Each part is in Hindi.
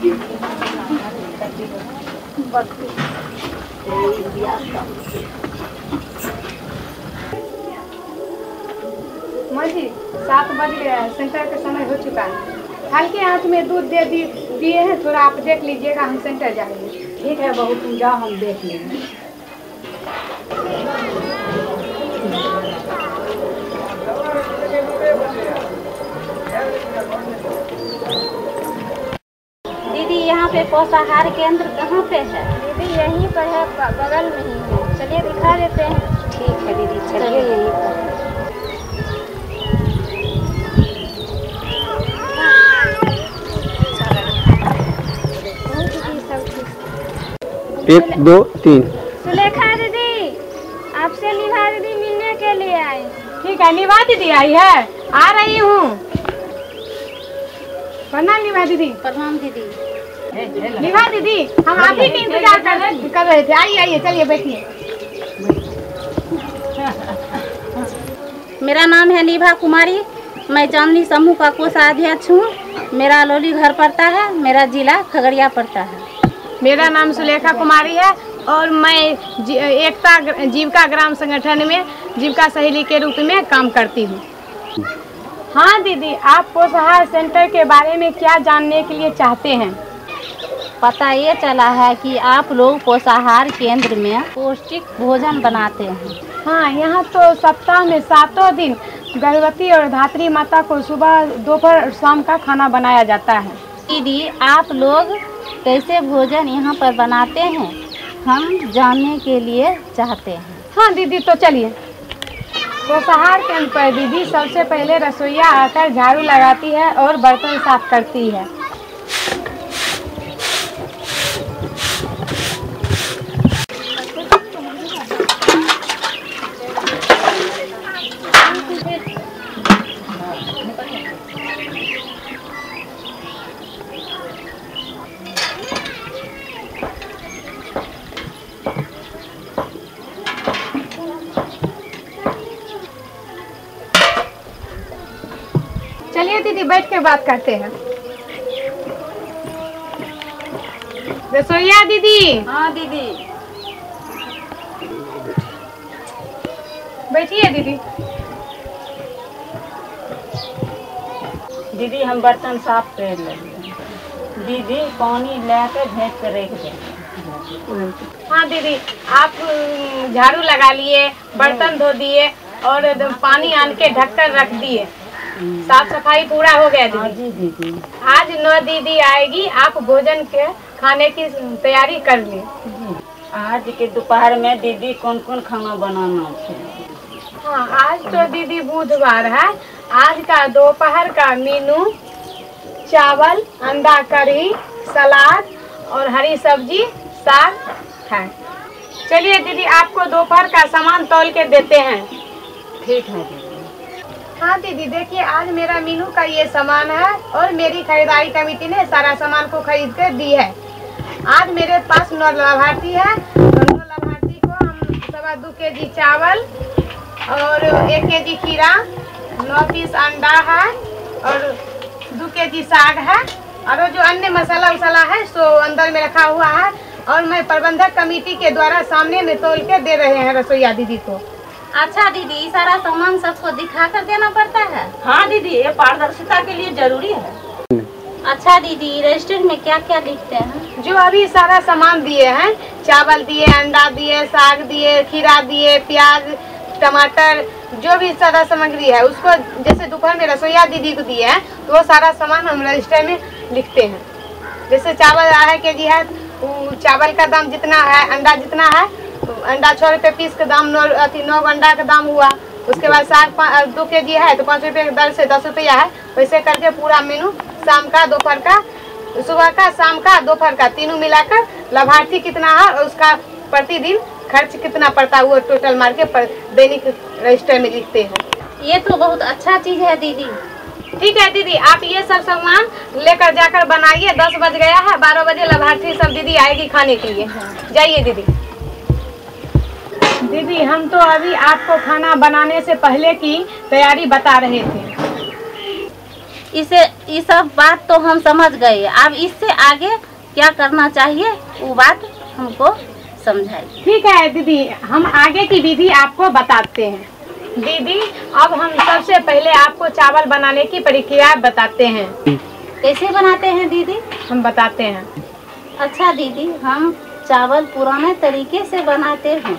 जी सात बज गया है, सेंटर का समय हो चुका है। हल्के हाथ में दूध दे दिए हैं, थोड़ा आप देख लीजिएगा, हम सेंटर जाएँगे। ठीक है, बहुत तुम जाओ हम देख लेंगे। पे पोषाहार केंद्र कहाँ पे है? दीदी यहीं पर है बगल में ही है। चलिए दिखा देते हैं। ठीक है दीदी चलिए यहीं पर। एक दो तीन। सुलेखा दीदी आपसे निभा दीदी मिलने के लिए आई। ठीक है निभा दीदी आई है। आ रही हूँ। प्रणाम निभा दीदी। प्रणाम दीदी। निभा दीदी हम आप ही के इंतज़ार कर रहे कर रहे थे। आइए आइए चलिए बैठिए। मेरा नाम है निभा कुमारी। मैं चांदनी समूह का कोषाध्यक्ष हूँ। मेरा लोली घर पड़ता है मेरा जिला खगड़िया पड़ता है। मेरा नाम सुलेखा कुमारी है और मैं जी- एकता जीविका ग्राम संगठन में जीविका सहेली के रूप में काम करती हूँ। हाँ दीदी आप पोषाहार सेंटर के बारे में क्या जानने के लिए चाहते हैं? पता ये चला है कि आप लोग पोषाहार केंद्र में पौष्टिक भोजन बनाते हैं। हाँ यहाँ तो सप्ताह में सातों दिन गर्भवती और धात्री माता को सुबह दोपहर और शाम का खाना बनाया जाता है। दीदी आप लोग कैसे भोजन यहाँ पर बनाते हैं हम जानने के लिए चाहते हैं। हाँ दीदी तो चलिए। पोषाहार केंद्र पर दीदी सबसे पहले रसोईया आकर झाड़ू लगाती है और बर्तन साफ़ करती है। के बात करते हैं। रसोईया दीदी। हाँ दीदी। बैठिए दीदी। दीदी हम बर्तन साफ़ कर लेंगे। दीदी पानी लेकर भेज कर रख देंगे हाँ दीदी आप झाड़ू लगा लिए बर्तन धो दिए और पानी आन के ढककर रख दिए। साफ़ सफ़ाई पूरा हो गया हाँ दीदी जी दीदी। आज नौ दीदी आएगी आप भोजन के खाने की तैयारी कर ली। आज के दोपहर में दीदी कौन कौन खाना बनाना है? हाँ आज तो दीदी बुधवार है। आज का दोपहर का मीनू चावल अंडा कढ़ी सलाद और हरी सब्ज़ी साग है। चलिए दीदी आपको दोपहर का सामान तौल के देते हैं। ठीक है दीदी। हाँ दीदी, देखिए, आज मेरा मीनू का ये सामान है और मेरी खरीदारी कमेटी ने सारा सामान को खरीद कर दी है। आज मेरे पास नौ लाभार्थी है। और नौ लाभार्थी को हम सवा दो के जी चावल और एक के जी खीरा, नौ पीस अंडा है और दो के जी साग है। और जो अन्य मसाला उसाला है, सो अंदर में रखा हुआ है और मैं प्रबंधक कमेटी के द्वारा सामने में तोल के दे रहे हैं रसोईया दीदी को। अच्छा दीदी सारा सामान सबको दिखा कर देना पड़ता है? हाँ दीदी ये पारदर्शिता के लिए ज़रूरी है। अच्छा दीदी रजिस्टर में क्या क्या लिखते हैं? जो अभी सारा सामान दिए हैं चावल दिए अंडा दिए साग दिए खीरा दिए प्याज टमाटर जो भी सारा सामग्री है उसको जैसे दोपहर में रसोईया दीदी को दिए हैं तो वो सारा सामान हम रजिस्टर में लिखते हैं। जैसे चावल आधा के जी है चावल का दाम जितना है अंडा जितना है अंडा छः रुपये पीस का दाम नौ अथी नौ अंडा का दाम हुआ। उसके बाद साग दो के जी है तो पाँच रुपये के दर से दस रुपया है। वैसे करके पूरा मेनू शाम का दोपहर का सुबह का शाम का दोपहर का तीनों मिलाकर लाभार्थी कितना है और उसका प्रतिदिन खर्च कितना पड़ता है वो टोटल मार के पर दैनिक रजिस्टर में लिखते हैं। ये तो बहुत अच्छा चीज़ है दीदी। ठीक है दीदी आप ये सब सामान लेकर जाकर बनाइए। दस बज गया है बारह बजे लाभार्थी सब दीदी आएगी खाने के लिए। जाइए दीदी। दीदी हम तो अभी आपको खाना बनाने से पहले की तैयारी बता रहे थे। इसे ये सब बात तो हम समझ गए। अब इससे आगे क्या करना चाहिए वो बात हमको समझाइए। ठीक है दीदी हम आगे की विधि आपको बताते हैं। दीदी अब हम सबसे पहले आपको चावल बनाने की प्रक्रिया बताते हैं। कैसे बनाते हैं दीदी? हम बताते हैं। अच्छा दीदी हम चावल पुराने तरीके से बनाते हैं।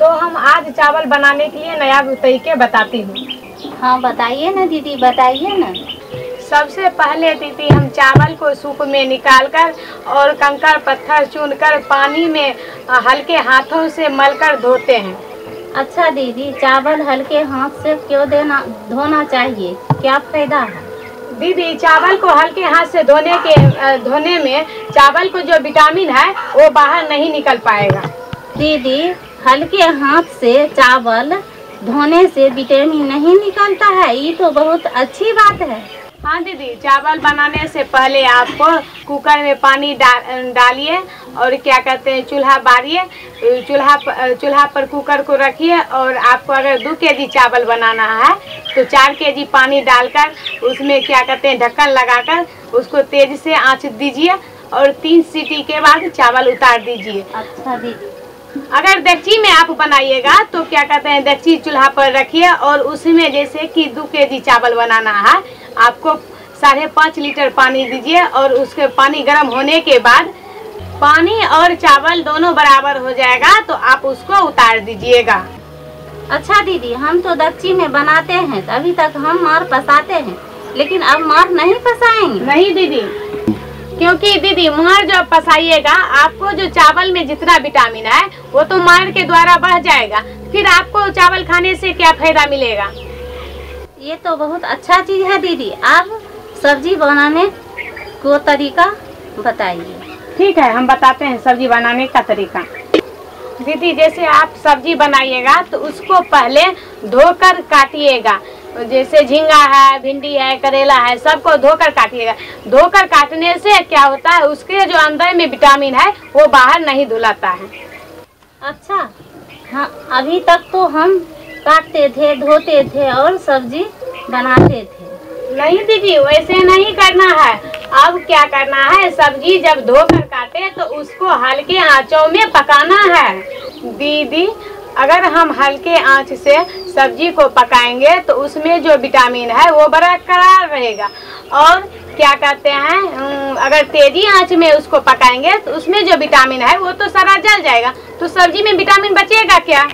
तो हम आज चावल बनाने के लिए नया तरीके बताती हूँ। हाँ बताइए ना दीदी बताइए ना। सबसे पहले दीदी हम चावल को सूप में निकालकर और कंकड़ पत्थर चुनकर पानी में हल्के हाथों से मलकर धोते हैं। अच्छा दीदी चावल हल्के हाथ से क्यों देना धोना चाहिए? क्या फ़ायदा है? दीदी चावल को हल्के हाथ से धोने के धोने में चावल को जो विटामिन है वो बाहर नहीं निकल पाएगा। दीदी हल्के हाथ से चावल धोने से विटामिन नहीं निकलता है। ये तो बहुत अच्छी बात है। हाँ दीदी चावल बनाने से पहले आपको कुकर में पानी डालिए और क्या कहते हैं चूल्हा बारिए चूल्हा चूल्हा पर कुकर को रखिए और आपको अगर दो के जी चावल बनाना है। तो चार के जी पानी डालकर उसमें क्या कहते हैं ढक्कन लगाकर उसको तेज से आँच दीजिए और तीन सीटी के बाद चावल उतार दीजिए। अच्छा दीदी। अगर डेगची में आप बनाइएगा तो क्या कहते हैं डेगची चूल्हा पर रखिए और उसमें जैसे कि दो के जी चावल बनाना है आपको साढ़े पाँच लीटर पानी दीजिए और उसके पानी गर्म होने के बाद पानी और चावल दोनों बराबर हो जाएगा तो आप उसको उतार दीजिएगा। अच्छा दीदी हम तो दक्षी में बनाते हैं अभी तक हम मार पसाते हैं लेकिन अब मार नहीं पसाएँगे नहीं दीदी क्योंकि दीदी मार जब पसाइएगा आपको जो चावल में जितना विटामिन है वो तो मार के द्वारा बढ़ जाएगा। फिर आपको चावल खाने से क्या फ़ायदा मिलेगा? ये तो बहुत अच्छा चीज़ है दीदी। आप सब्ज़ी बनाने को तरीका बताइए। ठीक है हम बताते हैं सब्ज़ी बनाने का तरीका। दीदी जैसे आप सब्ज़ी बनाइएगा तो उसको पहले धोकर काटिएगा। जैसे झींगा है भिंडी है करेला है सबको धोकर काटिएगा धोकर काटने से क्या होता है उसके जो अंदर में विटामिन है वो बाहर नहीं धुलाता है। अच्छा हाँ अभी तक तो हम काटते थे धोते थे और सब्ज़ी बनाते थे। नहीं दीदी वैसे नहीं करना है। अब क्या करना है सब्ज़ी जब धोकर काटे तो उसको हल्के आँचों में पकाना है। दीदी अगर हम हल्के आँच से सब्ज़ी को पकाएँगे तो उसमें जो विटामिन है वो बरकरार रहेगा। और क्या कहते हैं अगर तेज़ी आँच में उसको पकाएँगे तो उसमें जो विटामिन है वो तो सारा जल जाएगा। तो सब्ज़ी में विटामिन बचेगा क्या?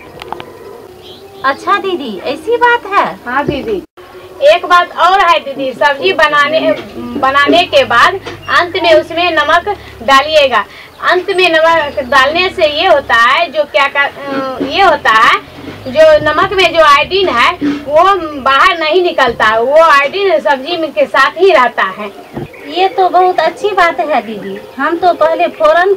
अच्छा दीदी ऐसी बात है। हाँ दीदी। एक बात और है दीदी सब्ज़ी बनाने बनाने के बाद अंत में उसमें नमक डालिएगा। अंत में नमक डालने से ये होता है जो क्या कर ये होता है जो नमक में जो आयोडीन है, वो बाहर नहीं निकलता, वो आयोडीन सब्ज़ी के साथ ही रहता है। ये तो बहुत अच्छी बात है दीदी। हम तो पहले फोरन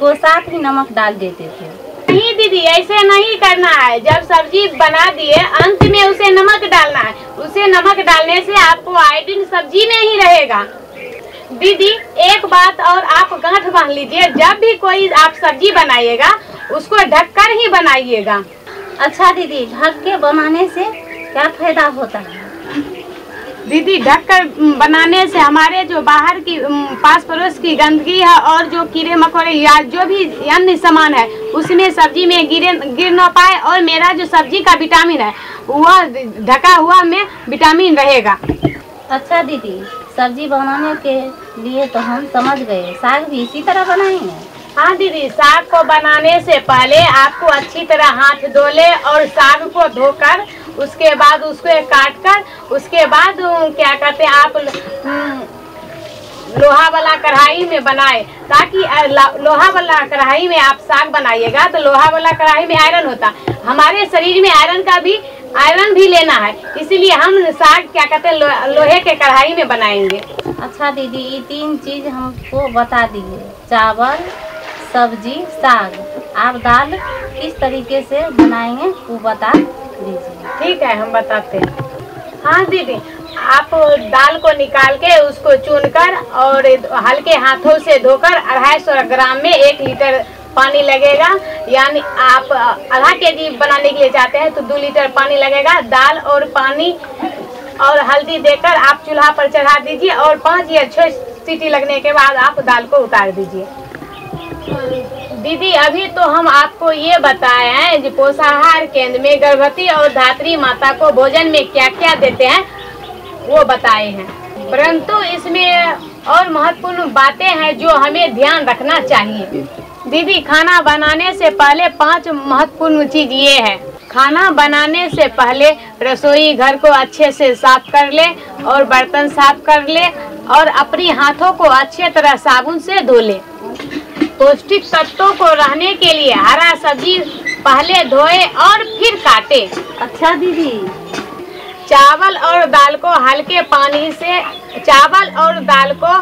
को साथ ही नमक डाल देते थे। नहीं दीदी, ऐसे नहीं करना है। जब सब्ज़ी बना दिए, अंत में उसे नमक डालना है। उसे नमक डालने से आपको आयोडीन सब्ज़ी में ही रहेगा। दीदी, एक बात और आप गांठ बाँध लीजिए। जब भी कोई आप सब्ज़ी बनाइएगा, उसको ढककर ही बनाइएगा। अच्छा दीदी ढक के बनाने से क्या फ़ायदा होता है? दीदी ढककर उम, बनाने से हमारे जो बाहर की पास पड़ोस की गंदगी है और जो कीड़े मकोड़े या जो भी अन्य सामान है उसमें सब्ज़ी में गिरे गिर ना पाए और मेरा जो सब्ज़ी का विटामिन है वह ढका हुआ में विटामिन रहेगा। अच्छा दीदी सब्ज़ी बनाने के लिए तो हम समझ गए साग भी इसी तरह बनाएँगे। हाँ दीदी, साग को बनाने से पहले आपको अच्छी तरह हाथ धो ले और साग को धोकर उसके बाद उसको काट कर उसके बाद क्या कहते हैं आप लोहा वाला कढ़ाई में बनाए। ताकि लोहा वाला कढ़ाई में आप साग बनाइएगा तो लोहा वाला कढ़ाई में आयरन होता। हमारे शरीर में आयरन का भी आयरन भी लेना है। इसीलिए हम साग, क्या कहते हैं लोहे के कढ़ाई में बनाएँगे। अच्छा दीदी, ये तीन चीज़ हमको बता दीजिए। चावल सब्ज़ी, साग। आप दाल किस तरीके से बनाएँगे, वो बता दीजिए। ठीक है, हम बताते हैं। हाँ दीदी, आप दाल को निकाल के उसको चुनकर और हल्के हाथों से धोकर अढ़ाई सौ ग्राम में एक लीटर पानी लगेगा। यानी आप आधा के जी बनाने के लिए चाहते हैं तो दो लीटर पानी लगेगा। दाल और पानी और हल्दी देकर आप चूल्हा पर चढ़ा दीजिए और पाँच या छह सीटी लगने के बाद आप दाल को उतार दीजिए। दीदी, अभी तो हम आपको ये बताए हैं कि पोषाहार केंद्र में गर्भवती और धात्री माता को भोजन में क्या क्या देते हैं, वो बताए हैं। परंतु इसमें और महत्वपूर्ण बातें हैं जो हमें ध्यान रखना चाहिए। दीदी, खाना बनाने से पहले पाँच महत्वपूर्ण चीज़ ये है। खाना बनाने से पहले रसोई घर को अच्छे से साफ़ कर ले और बर्तन साफ़ कर ले और अपनी हाथों को अच्छे तरह साबुन से धो ले। पौष्टिक तत्वों को रहने के लिए हरा सब्ज़ी पहले धोए और फिर काटे। अच्छा दीदी। चावल और दाल को हल्के पानी से चावल और दाल को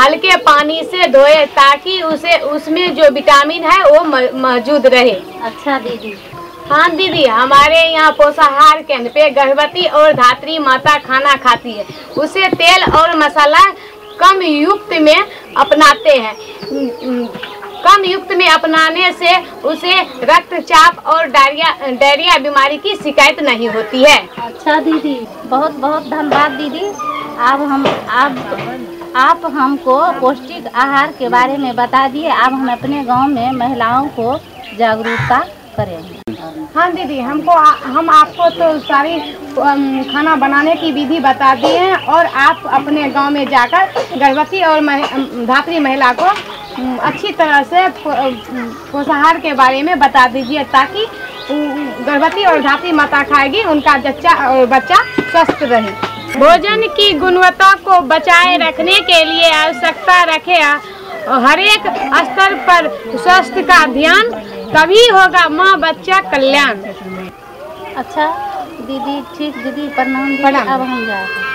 हल्के पानी से धोए ताकि उसे उसमें जो विटामिन है वो मौजूद रहे। अच्छा दीदी। हाँ दीदी हमारे यहाँ पोषाहार केंद्र पे गर्भवती और धात्री माता खाना खाती है। उसे तेल और मसाला कम युक्त में अपनाते हैं। युक्त में अपनाने से उसे रक्तचाप और डायरिया डायरिया बीमारी की शिकायत नहीं होती है। अच्छा दीदी बहुत बहुत धन्यवाद दीदी। अब हम आप आप हमको पौष्टिक आहार के बारे में बता दिए। अब हम अपने गाँव में महिलाओं को जागरूकता करेंगे। हाँ दीदी हमको हम आपको तो सारी खाना बनाने की विधि बता दिए हैं और आप अपने गाँव में जाकर गर्भवती और महि- धात्री महिला को अच्छी तरह से पोषाहार के बारे में बता दीजिए ताकि गर्भवती और धात्री माता खाएगी उनका जच्चा और बच्चा स्वस्थ रहे। भोजन की गुणवत्ता को बचाए रखने के लिए आवश्यकता रखे हर एक स्तर पर स्वास्थ्य का ध्यान तभी होगा माँ बच्चा कल्याण। अच्छा दीदी ठीक दीदी प्रणाम प्रणाम। अब हम जाते हैं।